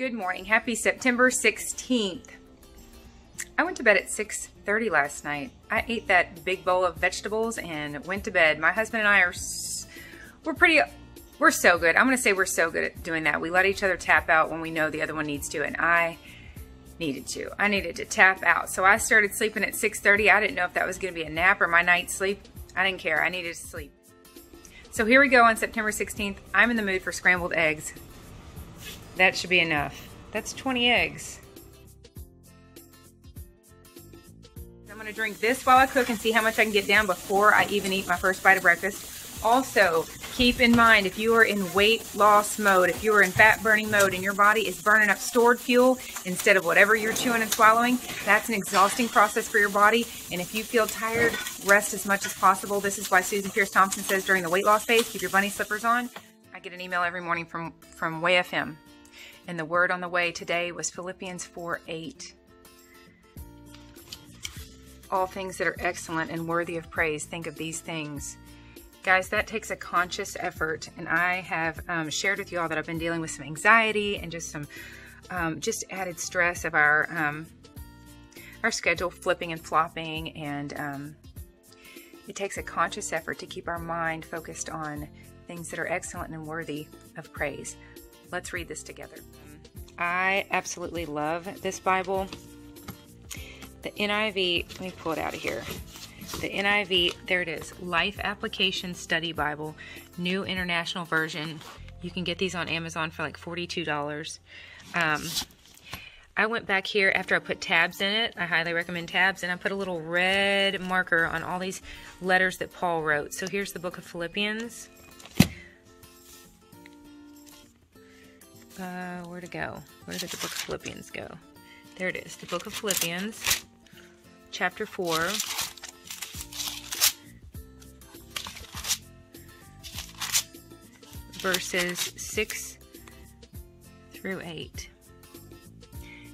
Good morning. Happy September 16th. I went to bed at 6:30 last night. I ate that big bowl of vegetables and went to bed. My husband and I are we're pretty we're so good. I'm going to say we're so good at doing that. We let each other tap out when we know the other one needs to and I needed to. I needed to tap out. So I started sleeping at 6:30. I didn't know if that was going to be a nap or my night's sleep. I didn't care. I needed to sleep. So here we go on September 16th. I'm in the mood for scrambled eggs. That should be enough. That's 20 eggs. I'm to drink this while I cook and see how much I can get down before I even eat my first bite of breakfast. Also, keep in mind if you are in weight loss mode, if you are in fat burning mode and your body is burning up stored fuel instead of whatever you're chewing and swallowing, that's an exhausting process for your body. And if you feel tired, rest as much as possible. This is why Susan Peirce Thompson says during the weight loss phase, keep your bunny slippers on. I get an email every morning from, from WayFM. And the word on the way today was Philippians 4 8. All things that are excellent and worthy of praise, think of these things. Guys, that takes a conscious effort. And I have um, shared with you all that I've been dealing with some anxiety and just some um, just added stress of our um, our schedule flipping and flopping. And um, it takes a conscious effort to keep our mind focused on things that are excellent and worthy of praise. Let's read this together. I absolutely love this Bible. The NIV, let me pull it out of here. The NIV, there it is, Life Application Study Bible, New International Version. You can get these on Amazon for like $42. Um, I went back here after I put tabs in it. I highly recommend tabs. And I put a little red marker on all these letters that Paul wrote. So here's the book of Philippians. Uh, where to go? Where did the book of Philippians go? There it is. The book of Philippians, chapter 4. Verses 6 through 8.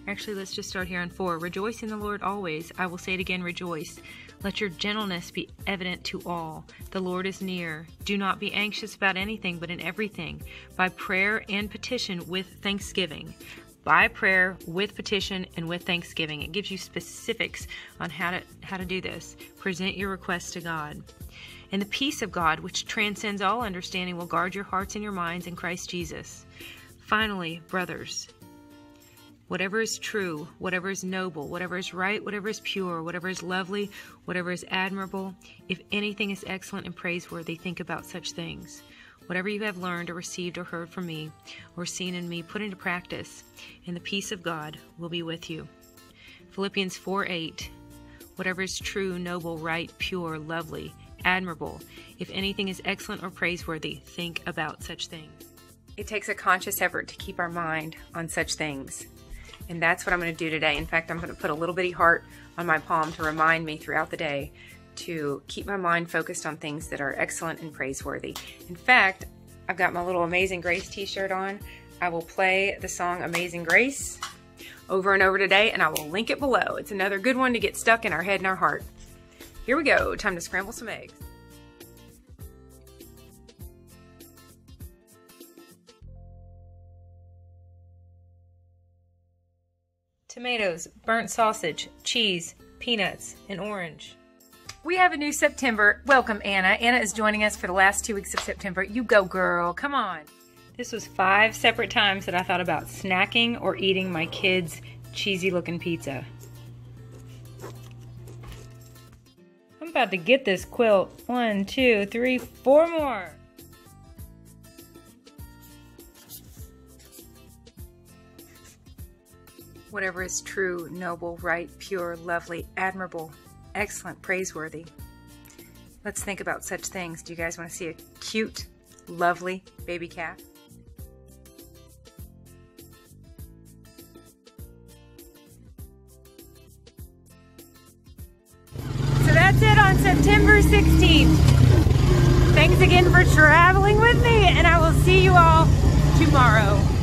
Actually, let's just start here on 4. Rejoice in the Lord always. I will say it again, rejoice. Let your gentleness be evident to all. The Lord is near. Do not be anxious about anything, but in everything, by prayer and petition with thanksgiving. By prayer, with petition, and with thanksgiving. It gives you specifics on how to how to do this. Present your requests to God. And the peace of God, which transcends all understanding, will guard your hearts and your minds in Christ Jesus. Finally, brothers, whatever is true, whatever is noble, whatever is right, whatever is pure, whatever is lovely, whatever is admirable, if anything is excellent and praiseworthy, think about such things. Whatever you have learned or received or heard from me or seen in me, put into practice, and the peace of God will be with you. Philippians 4 8. Whatever is true, noble, right, pure, lovely, admirable, if anything is excellent or praiseworthy, think about such things. It takes a conscious effort to keep our mind on such things. And that's what I'm going to do today. In fact, I'm going to put a little bitty heart on my palm to remind me throughout the day to keep my mind focused on things that are excellent and praiseworthy. In fact, I've got my little Amazing Grace t-shirt on. I will play the song Amazing Grace over and over today, and I will link it below. It's another good one to get stuck in our head and our heart. Here we go. Time to scramble some eggs. Tomatoes, burnt sausage, cheese, peanuts, and orange. We have a new SepTIMBER. Welcome, Anna. Anna is joining us for the last two weeks of September. You go, girl. Come on. This was five separate times that I thought about snacking or eating my kids' cheesy looking pizza. I'm about to get this quilt. One, two, three, four more. Whatever is true, noble, right, pure, lovely, admirable, excellent, praiseworthy. Let's think about such things. Do you guys want to see a cute, lovely baby calf? So that's it on September 16th. Thanks again for traveling with me, and I will see you all tomorrow.